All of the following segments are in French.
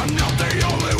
I'm not the only one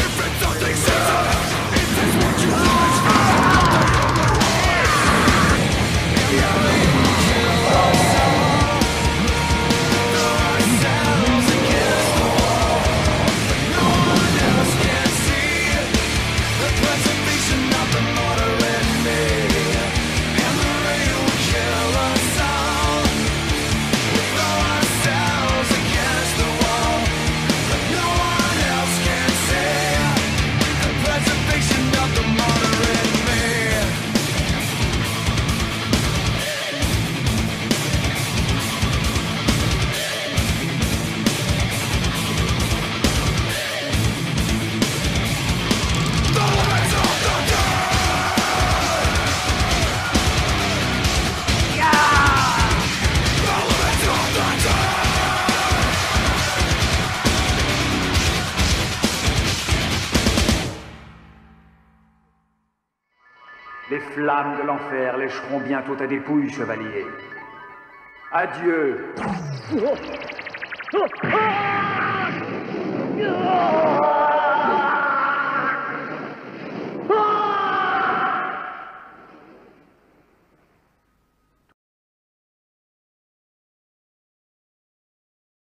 Les flammes de l'enfer lécheront bientôt ta dépouille, chevalier. Adieu.